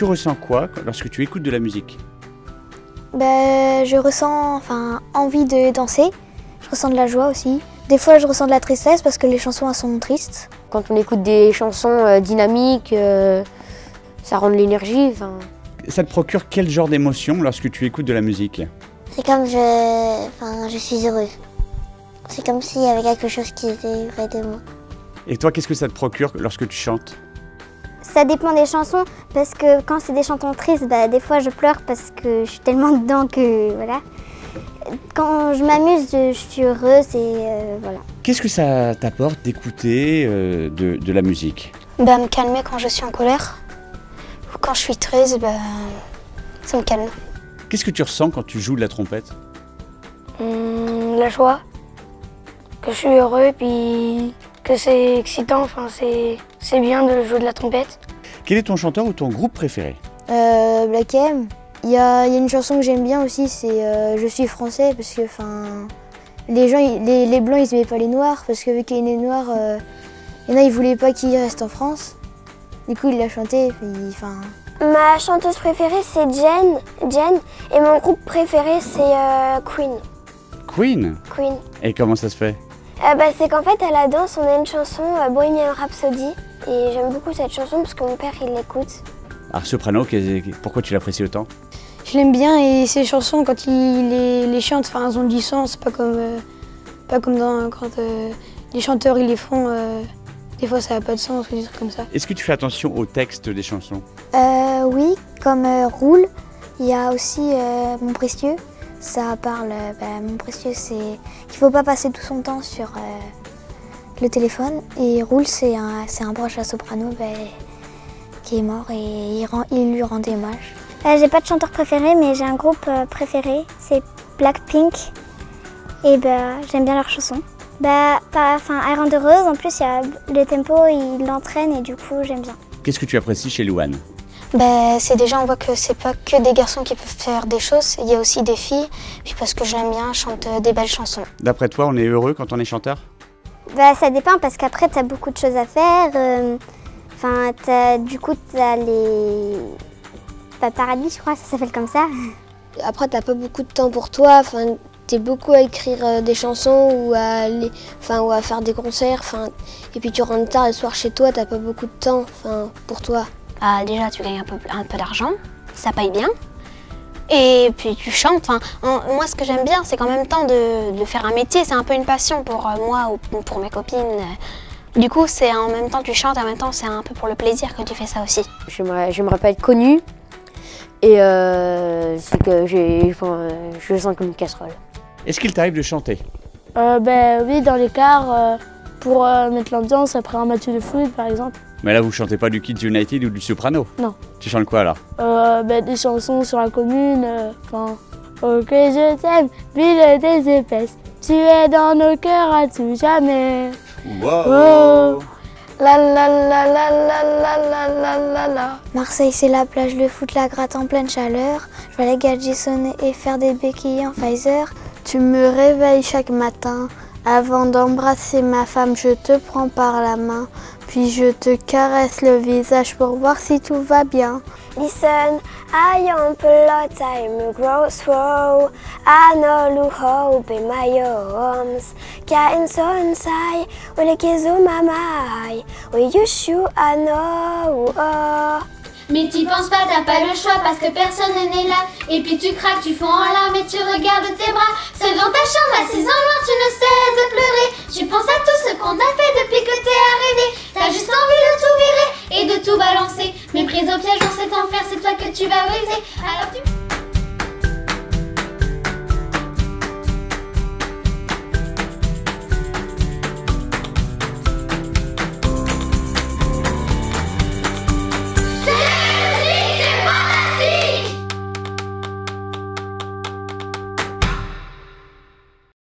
tu ressens quoi lorsque tu écoutes de la musique bah, Je ressens enfin, envie de danser, je ressens de la joie aussi. Des fois, je ressens de la tristesse parce que les chansons elles sont tristes. Quand on écoute des chansons euh, dynamiques, euh, ça rend de l'énergie. Ça te procure quel genre d'émotion lorsque tu écoutes de la musique C'est comme je, enfin, je suis heureux. C'est comme s'il y avait quelque chose qui était près de moi. Et toi, qu'est-ce que ça te procure lorsque tu chantes Ça dépend des chansons, parce que quand c'est des chansons tristes, bah, des fois je pleure parce que je suis tellement dedans que voilà. Quand je m'amuse, je, suis heureuse et euh, voilà. Qu'est-ce que ça t'apporte d'écouter euh, de, la musique? Bah, Me calmer quand je suis en colère. Ou quand je suis triste, bah, ça me calme. Qu'est-ce que tu ressens quand tu joues de la trompette? Hum, La joie. Que je suis heureux et puis que c'est excitant. Enfin, c'est bien de jouer de la trompette. Quel est ton chanteur ou ton groupe préféré? Euh, Black M. Il y a, une chanson que j'aime bien aussi, c'est euh, Je suis français, parce que les gens, les, blancs, ils n'aimaient pas les noirs, parce que vu qu'il est noir, euh, il y en a, ils voulaient pas qu'il reste en France. Du coup, il l'a chanté. Ma chanteuse préférée, c'est Jen, Jen, et mon groupe préféré, c'est euh, Queen. Queen? Queen. Et comment ça se fait? Bah, C'est qu'en fait, à la danse, on a une chanson, Bohemian Rhapsody, et j'aime beaucoup cette chanson parce que mon père, il l'écoute. Alors Soprano, pourquoi tu l'apprécies autant? Je l'aime bien et ses chansons, quand il les, chante, enfin, elles ont du sens, pas comme, euh, pas comme dans, quand euh, les chanteurs ils les font. Euh, des fois, ça n'a pas de sens ou des trucs comme ça. Est-ce que tu fais attention au texte des chansons? Oui, comme Roule. Il y a aussi Mon Précieux. Ça parle, bah, Mon Précieux, c'est qu'il ne faut pas passer tout son temps sur le téléphone. Et Roule, c'est un, un broche à soprano bah, qui est mort et il, rend, il lui rendait hommage. Euh, j'ai pas de chanteur préféré, mais j'ai un groupe euh, préféré, c'est Blackpink. Et bah, j'aime bien leurs chansons. Bah, enfin, elle rend heureuse. En plus, y a le tempo, il l'entraîne et du coup, j'aime bien. Qu'est-ce que tu apprécies chez Louane? Bah, c'est déjà, on voit que c'est pas que des garçons qui peuvent faire des choses, il y a aussi des filles. Puis parce que je l'aime bien, chante euh, des belles chansons. D'après toi, on est heureux quand on est chanteur? Bah, ça dépend parce qu'après, t'as beaucoup de choses à faire. Enfin, du coup, t'as les paradis, je crois, ça s'appelle comme ça. Après, t'as pas beaucoup de temps pour toi. Enfin, t'es beaucoup à écrire euh, des chansons ou à, aller, enfin, ou à faire des concerts. Enfin, et puis tu rentres tard le soir chez toi, t'as pas beaucoup de temps enfin, pour toi. Ah, déjà, tu gagnes un peu, un peu d'argent, ça paye bien. Et puis tu chantes. Enfin, moi, ce que j'aime bien, c'est qu'en même temps de, de, faire un métier, c'est un peu une passion pour euh, moi ou pour mes copines. Du coup, c'est en même temps tu chantes, en même temps c'est un peu pour le plaisir que tu fais ça aussi. J'aimerais pas être connue, et euh, c'est que j'ai, je le sens comme une casserole. Est-ce qu'il t'arrive de chanter? Euh, ben, Oui, dans les cars, euh, pour euh, mettre l'ambiance après un match de foot par exemple. Mais là, vous chantez pas du Kids United ou du Soprano Non. Tu chantes quoi alors ben, Des chansons sur la commune, enfin. oh que je t'aime, ville des épaisses, tu es dans nos cœurs à tout jamais. Wow. Oh. La la la la la la la la la la. Marseille, c'est la plage, le foot, la gratte en pleine chaleur. Je vais aller gadget sonner et faire des béquilles en Pfizer. Tu me réveilles chaque matin. Avant d'embrasser ma femme, je te prends par la main. Puis je te caresse le visage pour voir si tout va bien. Listen, I am plot time grow slow. I know who hope in my arms. Kain son sai, ule kizu mamai. We you shoot? I know. Mais t'y penses pas, t'as pas le choix parce que personne n'est là. Et puis tu craques, tu fonds en larmes et tu regardes tes bras. Seul dans ta chambre, assise en noir, tu ne cesses de pleurer. Tu penses à tout ce qu'on a fait depuis que t'es arrivé. T'as juste envie de tout virer et de tout balancer. Mais prise au piège dans cet enfer, c'est toi que tu vas briser. Alors tu...